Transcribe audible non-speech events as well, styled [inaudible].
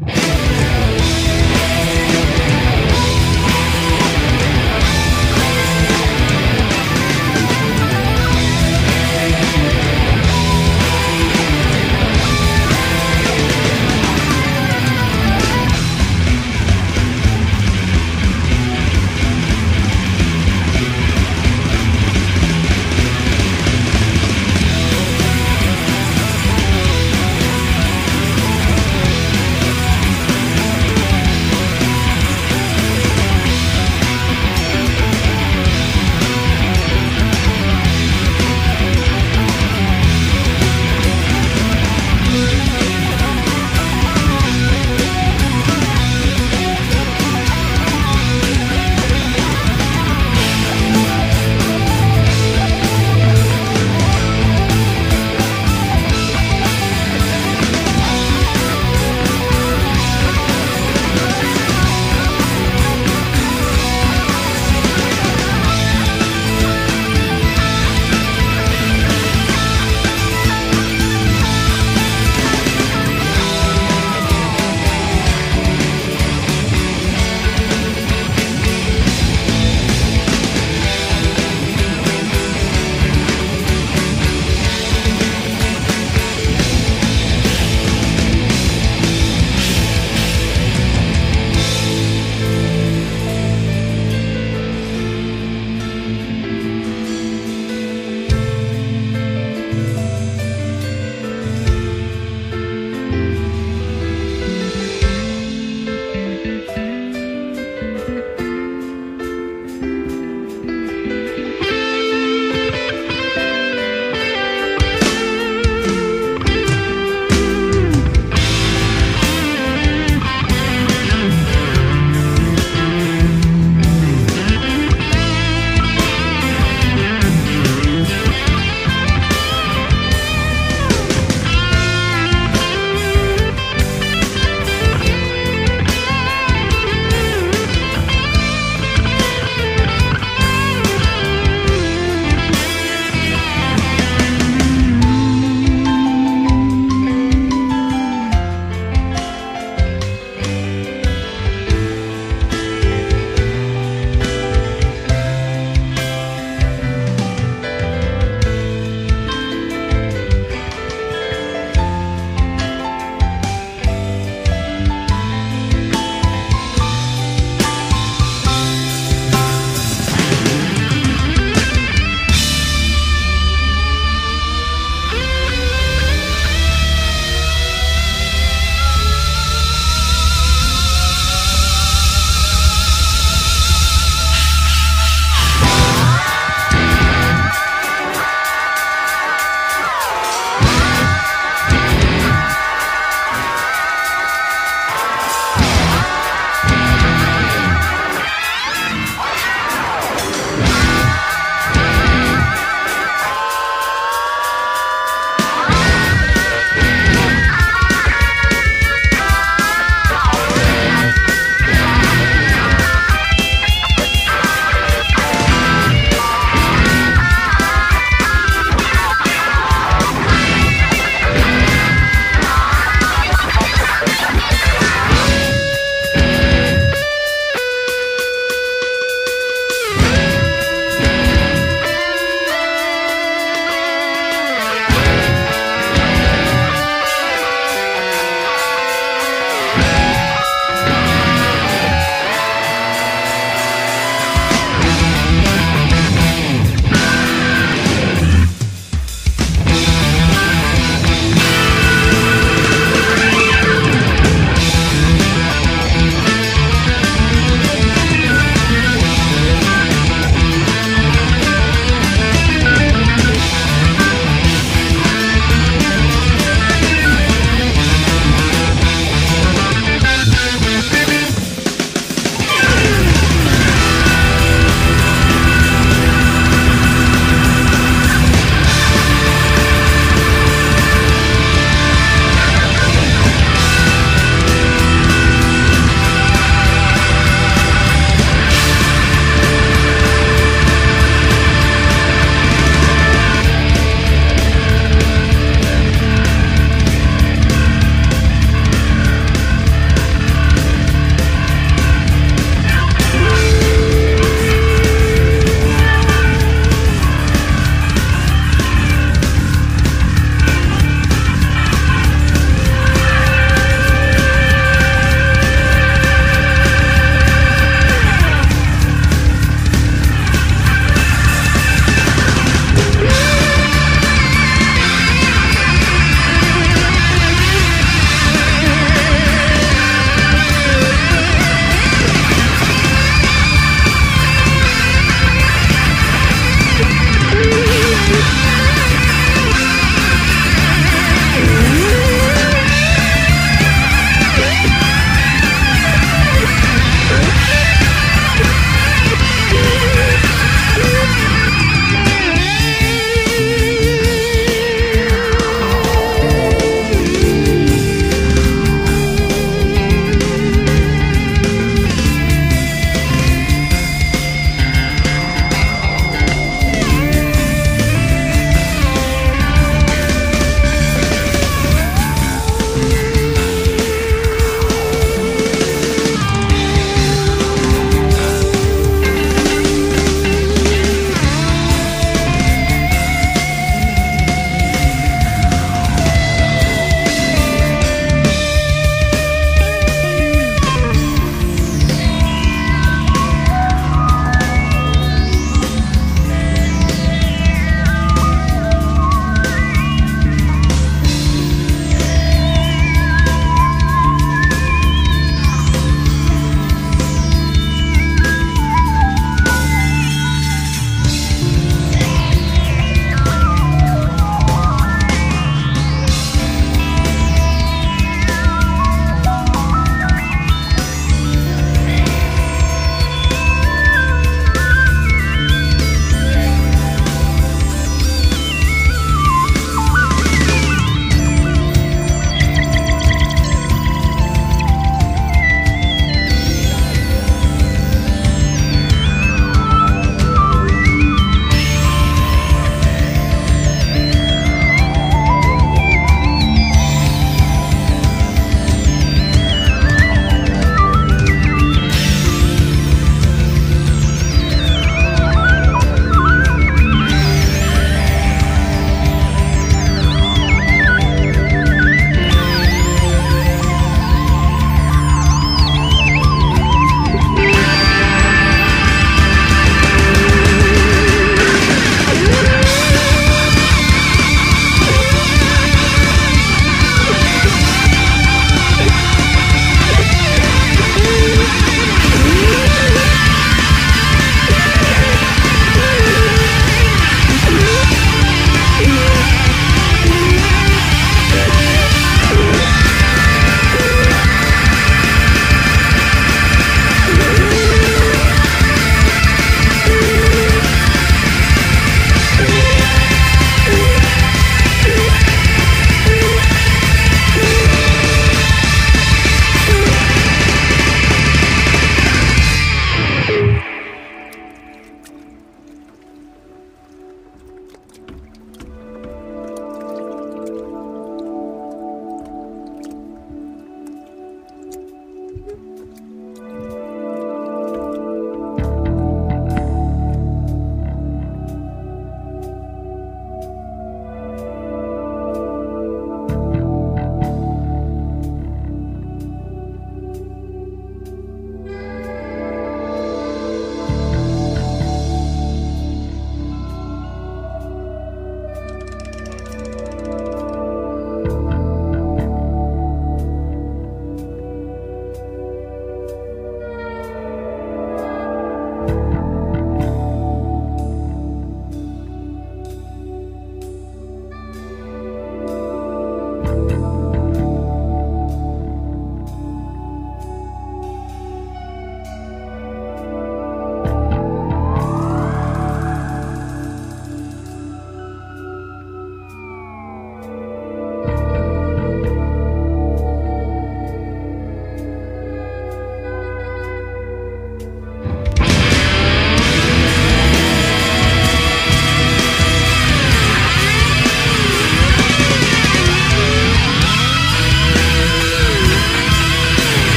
you [laughs]